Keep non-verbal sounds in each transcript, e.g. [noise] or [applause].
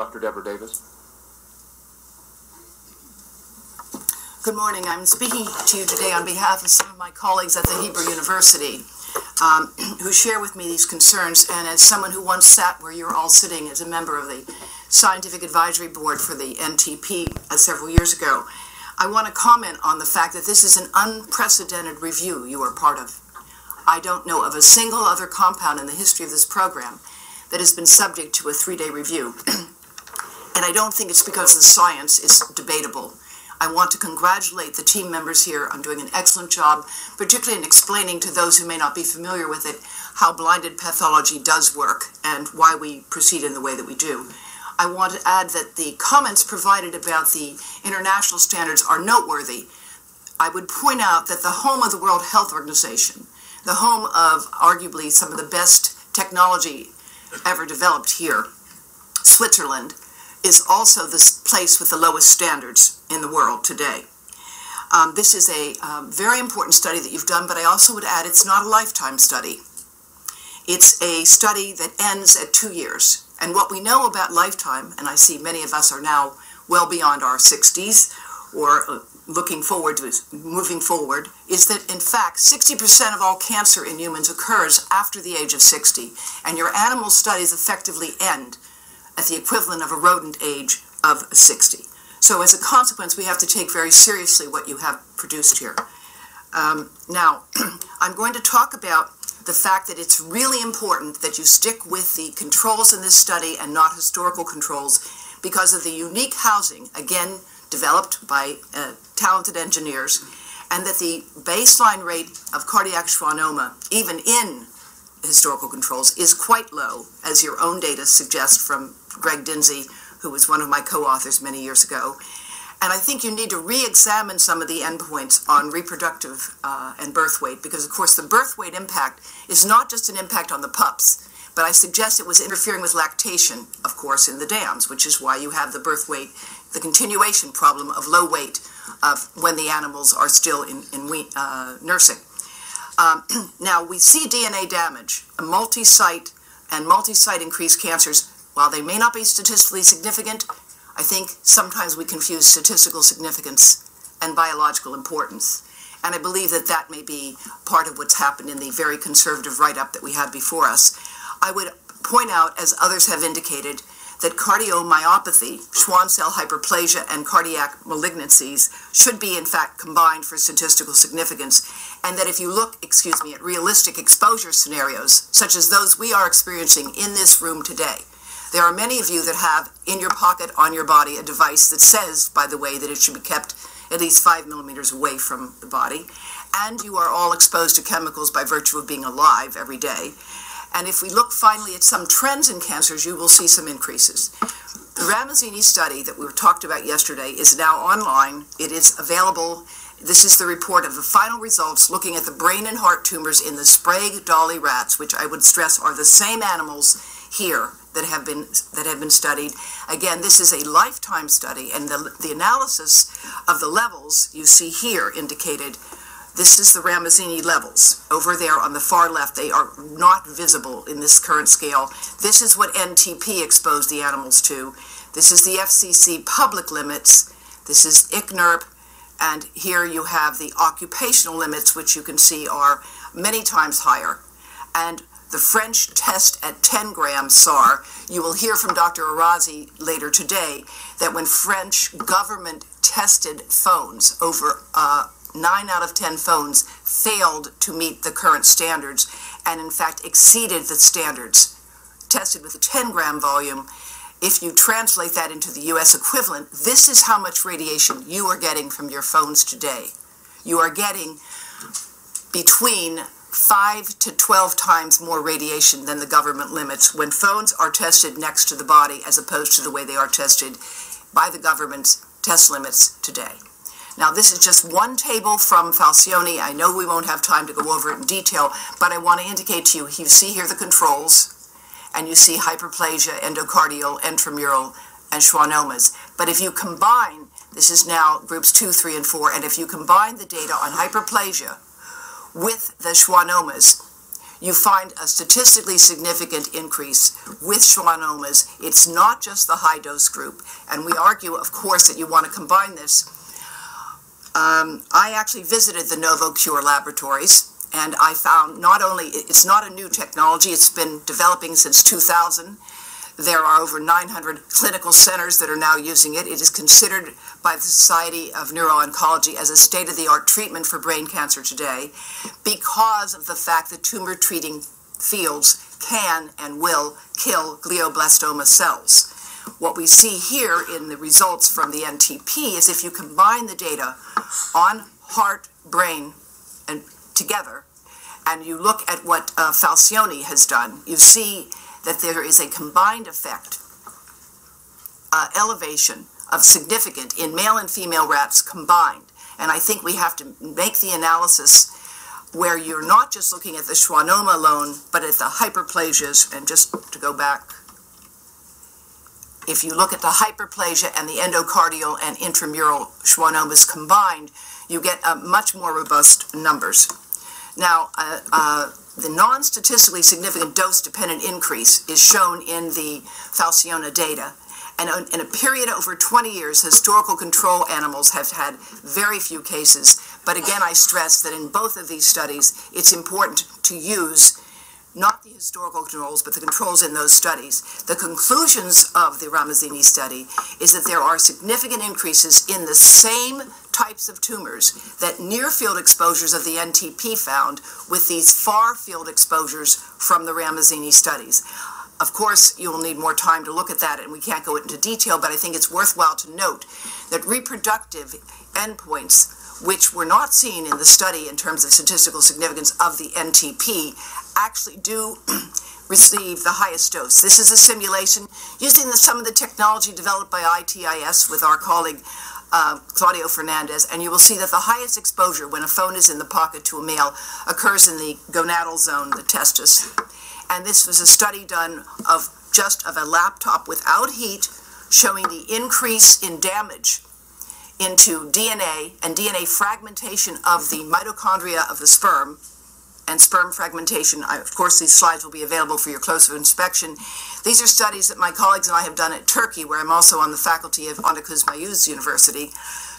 Dr. Devra Davis. Good morning. I'm speaking to you today on behalf of some of my colleagues at the Hebrew University um, [clears throat] who share with me these concerns. And as someone who once sat where you're all sitting as a member of the Scientific Advisory Board for the NTP uh, several years ago, I want to comment on the fact that this is an unprecedented review you are part of. I don't know of a single other compound in the history of this program that has been subject to a three-day review. [clears throat] and I don't think it's because the science is debatable. I want to congratulate the team members here on doing an excellent job, particularly in explaining to those who may not be familiar with it how blinded pathology does work and why we proceed in the way that we do. I want to add that the comments provided about the international standards are noteworthy. I would point out that the home of the World Health Organization, the home of arguably some of the best technology ever developed here, Switzerland, is also the place with the lowest standards in the world today. Um, this is a um, very important study that you've done, but I also would add it's not a lifetime study. It's a study that ends at two years. And what we know about lifetime, and I see many of us are now well beyond our 60s or uh, looking forward to moving forward, is that in fact 60% of all cancer in humans occurs after the age of 60, and your animal studies effectively end at the equivalent of a rodent age of 60. So as a consequence, we have to take very seriously what you have produced here. Um, now, [clears throat] I'm going to talk about the fact that it's really important that you stick with the controls in this study and not historical controls because of the unique housing, again, developed by uh, talented engineers, and that the baseline rate of cardiac schwannoma, even in historical controls, is quite low, as your own data suggest from Greg Dinse, who was one of my co-authors many years ago. And I think you need to re-examine some of the endpoints on reproductive uh, and birth weight, because of course the birth weight impact is not just an impact on the pups, but I suggest it was interfering with lactation, of course, in the dams, which is why you have the birth weight, the continuation problem of low weight of when the animals are still in, in uh, nursing. Um, [clears throat] now, we see DNA damage, multi-site and multi-site increased cancers while they may not be statistically significant, I think sometimes we confuse statistical significance and biological importance. And I believe that that may be part of what's happened in the very conservative write-up that we had before us. I would point out, as others have indicated, that cardiomyopathy, Schwann cell hyperplasia, and cardiac malignancies should be in fact combined for statistical significance, and that if you look, excuse me, at realistic exposure scenarios, such as those we are experiencing in this room today, there are many of you that have in your pocket, on your body, a device that says, by the way, that it should be kept at least five millimeters away from the body. And you are all exposed to chemicals by virtue of being alive every day. And if we look finally at some trends in cancers, you will see some increases. The Ramazzini study that we talked about yesterday is now online. It is available. This is the report of the final results looking at the brain and heart tumors in the Sprague Dawley rats, which I would stress are the same animals here that have been that have been studied. Again, this is a lifetime study, and the, the analysis of the levels you see here indicated. This is the Ramazzini levels. Over there on the far left, they are not visible in this current scale. This is what NTP exposed the animals to. This is the FCC public limits. This is ICNIRP. And here you have the occupational limits, which you can see are many times higher. And the French test at 10 grams SAR. You will hear from Dr. Arazi later today that when French government tested phones, over uh, 9 out of 10 phones failed to meet the current standards and in fact exceeded the standards tested with a 10 gram volume. If you translate that into the US equivalent, this is how much radiation you are getting from your phones today. You are getting between 5 to 12 times more radiation than the government limits when phones are tested next to the body as opposed to the way they are tested by the government's test limits today. Now, this is just one table from Falcioni. I know we won't have time to go over it in detail, but I want to indicate to you, you see here the controls, and you see hyperplasia, endocardial, intramural, and schwannomas. But if you combine, this is now groups 2, 3, and 4, and if you combine the data on hyperplasia with the schwannomas, you find a statistically significant increase with schwannomas. It's not just the high dose group. And we argue, of course, that you want to combine this. Um, I actually visited the NovoCure laboratories and I found not only it's not a new technology, it's been developing since 2000. There are over 900 clinical centers that are now using it. It is considered by the Society of Neuro-Oncology as a state-of-the-art treatment for brain cancer today because of the fact that tumor treating fields can and will kill glioblastoma cells. What we see here in the results from the NTP is if you combine the data on heart, brain, and together, and you look at what uh, Falcioni has done, you see that there is a combined effect, uh, elevation of significant in male and female rats combined. And I think we have to make the analysis where you're not just looking at the schwannoma alone, but at the hyperplasias. And just to go back, if you look at the hyperplasia and the endocardial and intramural schwannomas combined, you get uh, much more robust numbers. Now, uh, uh, the non-statistically significant dose-dependent increase is shown in the Falcioni data. And in a period over 20 years, historical control animals have had very few cases. But again, I stress that in both of these studies, it's important to use not the historical controls, but the controls in those studies. The conclusions of the Ramazzini study is that there are significant increases in the same types of tumors that near field exposures of the NTP found with these far field exposures from the Ramazzini studies. Of course, you will need more time to look at that, and we can't go into detail, but I think it's worthwhile to note that reproductive endpoints which were not seen in the study in terms of statistical significance of the NTP, actually do [clears throat] receive the highest dose. This is a simulation using the, some of the technology developed by ITIS with our colleague uh, Claudio Fernandez, and you will see that the highest exposure when a phone is in the pocket to a male occurs in the gonadal zone, the testis. And this was a study done of just of a laptop without heat showing the increase in damage into DNA and DNA fragmentation of the mitochondria of the sperm and sperm fragmentation. I, of course, these slides will be available for your closer inspection. These are studies that my colleagues and I have done at Turkey, where I'm also on the faculty of Ondokuz Mayis University,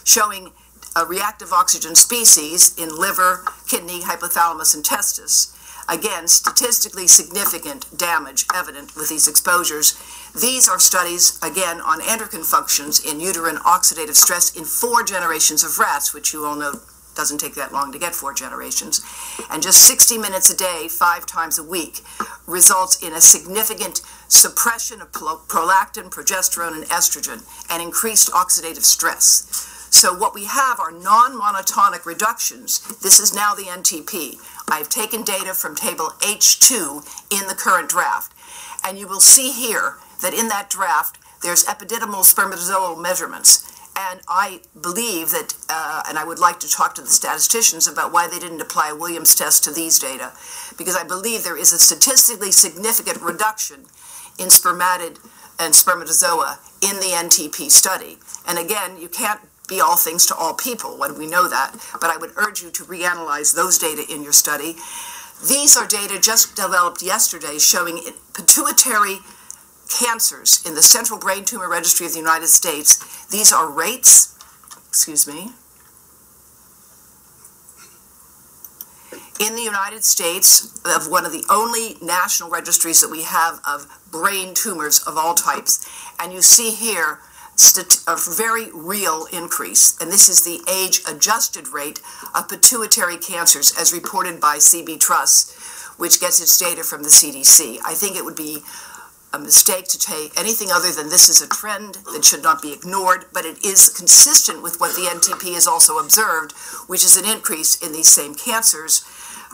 showing a reactive oxygen species in liver, kidney, hypothalamus, and testis. Again, statistically significant damage evident with these exposures. These are studies, again, on endocrine functions in uterine oxidative stress in four generations of rats, which you all know doesn't take that long to get four generations. And just 60 minutes a day, five times a week, results in a significant suppression of prolactin, progesterone, and estrogen, and increased oxidative stress. So what we have are non-monotonic reductions. This is now the NTP. I've taken data from table H2 in the current draft. And you will see here that in that draft, there's epididymal spermatozoal measurements. And I believe that, uh, and I would like to talk to the statisticians about why they didn't apply a Williams test to these data, because I believe there is a statistically significant reduction in spermatid and spermatozoa in the NTP study. And again, you can't be all things to all people when we know that, but I would urge you to reanalyze those data in your study. These are data just developed yesterday showing pituitary cancers in the Central Brain Tumor Registry of the United States. These are rates, excuse me, in the United States of one of the only national registries that we have of brain tumors of all types. And you see here a very real increase, and this is the age-adjusted rate of pituitary cancers as reported by CBTRUS, which gets its data from the CDC. I think it would be a mistake to take anything other than this is a trend that should not be ignored, but it is consistent with what the NTP has also observed, which is an increase in these same cancers.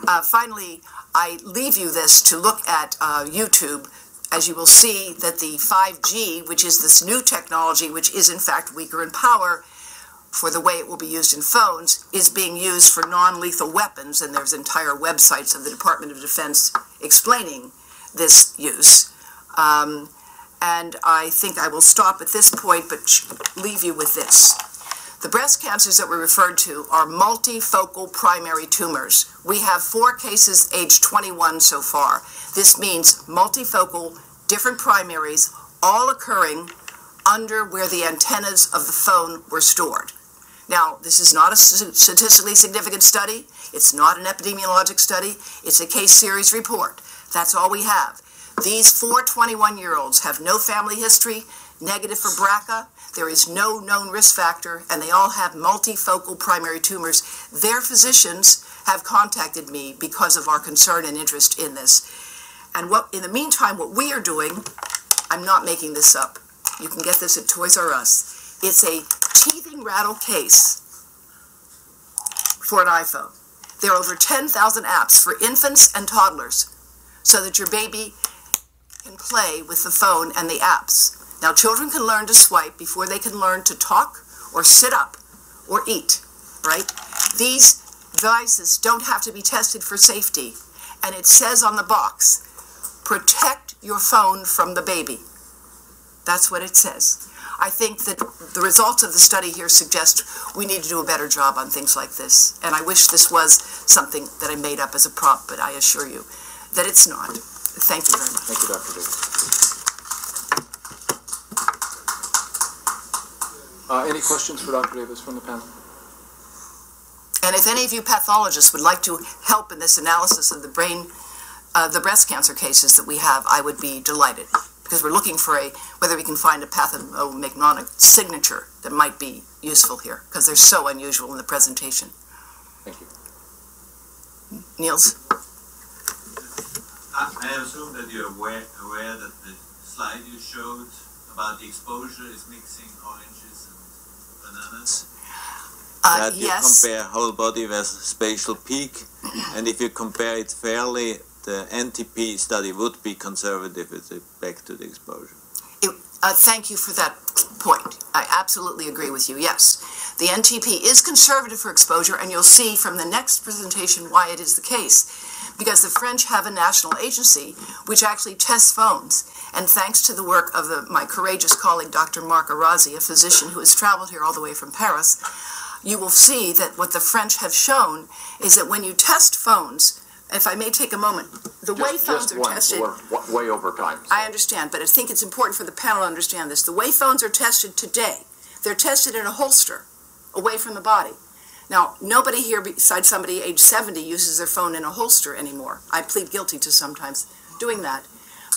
Uh, finally, I leave you this to look at uh, YouTube as you will see that the 5G, which is this new technology, which is in fact weaker in power for the way it will be used in phones, is being used for non-lethal weapons, and there's entire websites of the Department of Defense explaining this use. Um, and I think I will stop at this point, but leave you with this. The breast cancers that were referred to are multifocal primary tumors. We have four cases age 21 so far. This means multifocal, different primaries, all occurring under where the antennas of the phone were stored. Now, this is not a statistically significant study. It's not an epidemiologic study. It's a case series report. That's all we have. These four 21 year olds have no family history, negative for BRCA. There is no known risk factor, and they all have multifocal primary tumors. Their physicians have contacted me because of our concern and interest in this. And what, in the meantime, what we are doing, I'm not making this up. You can get this at Toys R Us. It's a teething rattle case for an iPhone. There are over 10,000 apps for infants and toddlers so that your baby can play with the phone and the apps. Now, children can learn to swipe before they can learn to talk or sit up or eat, right? These devices don't have to be tested for safety. And it says on the box, protect your phone from the baby. That's what it says. I think that the results of the study here suggest we need to do a better job on things like this. And I wish this was something that I made up as a prop, but I assure you that it's not. Thank you very much. Thank you, Dr. Davis. Uh, any questions for Dr. Davis from the panel? And if any of you pathologists would like to help in this analysis of the brain, uh, the breast cancer cases that we have, I would be delighted. Because we're looking for a, whether we can find a pathognomonic signature that might be useful here, because they're so unusual in the presentation. Thank you. Niels? I I assume that you're aware, aware that the slide you showed about the exposure is mixing oranges and bananas? Uh, that you yes. compare whole body versus spatial peak, [clears throat] and if you compare it fairly, the NTP study would be conservative with respect to the exposure. Uh, thank you for that point. I absolutely agree with you. Yes, the NTP is conservative for exposure, and you'll see from the next presentation why it is the case. Because the French have a national agency which actually tests phones. And thanks to the work of the, my courageous colleague, Dr. Marc Arazi, a physician who has traveled here all the way from Paris, you will see that what the French have shown is that when you test phones, if I may take a moment, the way phones just are one. tested. We're way over time. so- I understand, but I think it's important for the panel to understand this. The way phones are tested today, they're tested in a holster away from the body. Now, nobody here besides somebody age 70 uses their phone in a holster anymore. I plead guilty to sometimes doing that.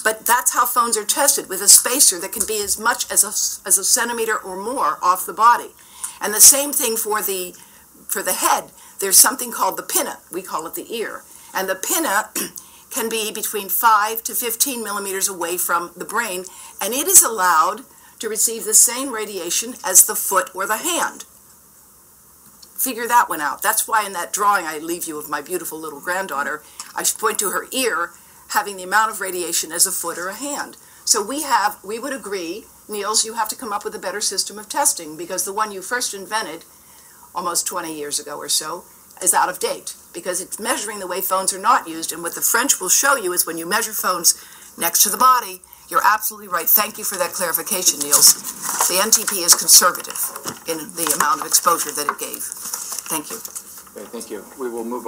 But that's how phones are tested with a spacer that can be as much as a, as a centimeter or more off the body. And the same thing for the for the head. There's something called the pinna. We call it the ear. And the pinna [clears throat] can be between 5 to 15 millimeters away from the brain, and it is allowed to receive the same radiation as the foot or the hand. Figure that one out. That's why in that drawing I leave you of my beautiful little granddaughter, I point to her ear having the amount of radiation as a foot or a hand. So we have, we would agree, Niels, you have to come up with a better system of testing because the one you first invented almost 20 years ago or so is out of date because it's measuring the way phones are not used. And what the French will show you is when you measure phones next to the body, you're absolutely right. Thank you for that clarification, Niels. The NTP is conservative in the amount of exposure that it gave. Thank you. Okay, thank you. We will move